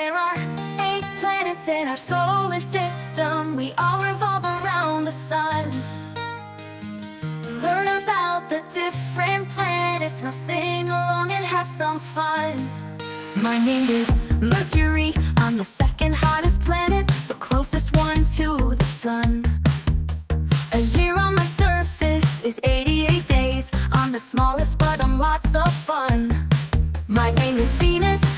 There are eight planets in our solar system. We all revolve around the sun. Learn about the different planets. Now sing along and have some fun. My name is Mercury. I'm the second hottest planet, the closest one to the sun. A year on my surface is 88 days. I'm the smallest, but I'm lots of fun. My name is Venus.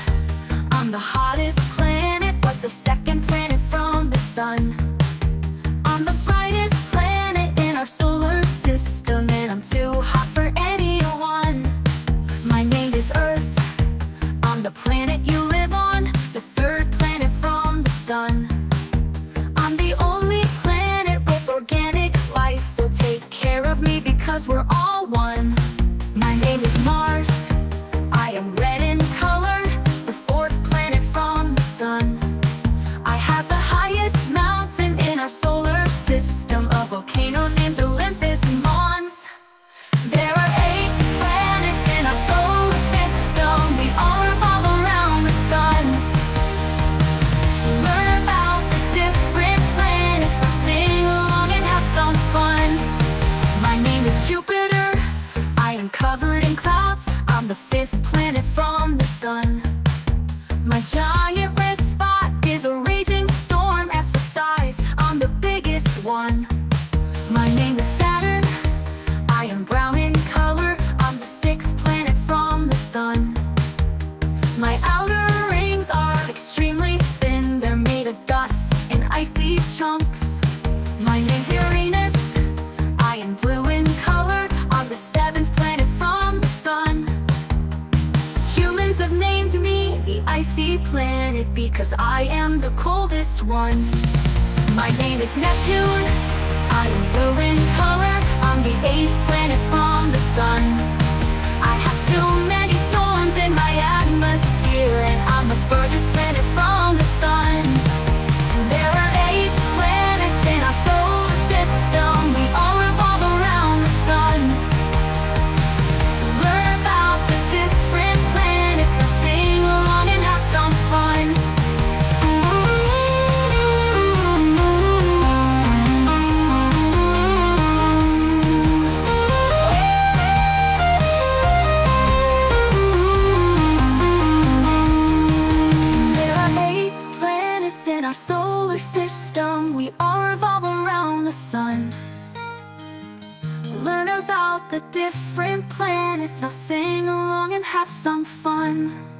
of me because we're all one. the fifth the icy planet because I am the coldest one. My name is Neptune, I am blue in color, I'm the eighth planet from the sun. the sun. Learn about the different planets. Now sing along and have some fun.